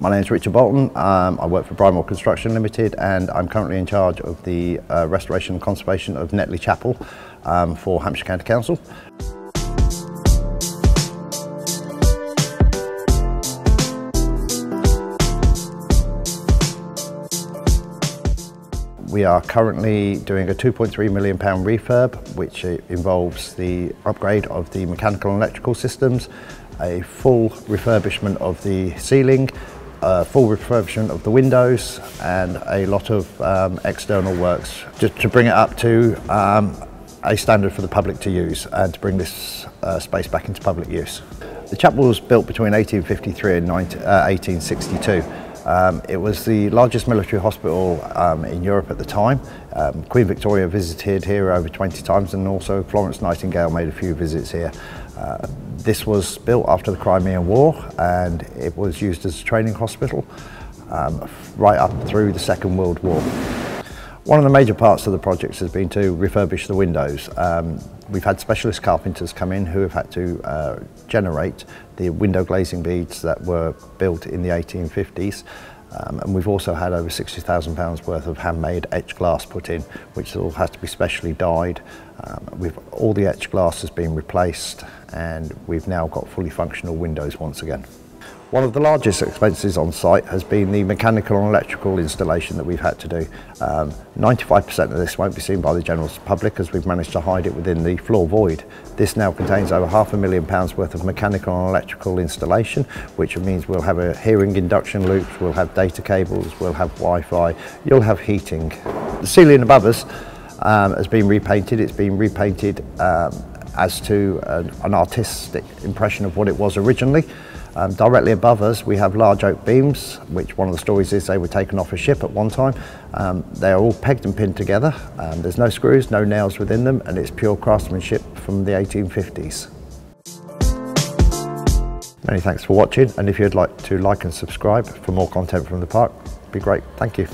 My name is Richard Bolton. Um, I work for Brimore Construction Limited and I'm currently in charge of the uh, restoration and conservation of Netley Chapel um, for Hampshire County Council. We are currently doing a 2.3 million pound refurb which involves the upgrade of the mechanical and electrical systems, a full refurbishment of the ceiling, a full refurbishment of the windows and a lot of um, external works just to bring it up to um, a standard for the public to use and to bring this uh, space back into public use. The chapel was built between 1853 and 19, uh, 1862 um, it was the largest military hospital um, in Europe at the time. Um, Queen Victoria visited here over 20 times and also Florence Nightingale made a few visits here. Uh, this was built after the Crimean War and it was used as a training hospital um, right up through the Second World War. One of the major parts of the project has been to refurbish the windows. Um, we've had specialist carpenters come in who have had to uh, generate the window glazing beads that were built in the 1850s. Um, and we've also had over £60,000 worth of handmade etched glass put in, which all has to be specially dyed. Um, we've, all the etched glass has been replaced and we've now got fully functional windows once again. One of the largest expenses on site has been the mechanical and electrical installation that we've had to do. 95% um, of this won't be seen by the general public as we've managed to hide it within the floor void. This now contains over half a million pounds worth of mechanical and electrical installation, which means we'll have a hearing induction loops, we'll have data cables, we'll have Wi-Fi, you'll have heating. The ceiling above us um, has been repainted. It's been repainted um, as to an, an artistic impression of what it was originally. Um, directly above us we have large oak beams, which one of the stories is they were taken off a ship at one time. Um, they are all pegged and pinned together. Um, there's no screws, no nails within them, and it's pure craftsmanship from the 1850s. Many thanks for watching, and if you'd like to like and subscribe for more content from the park, be great. Thank you.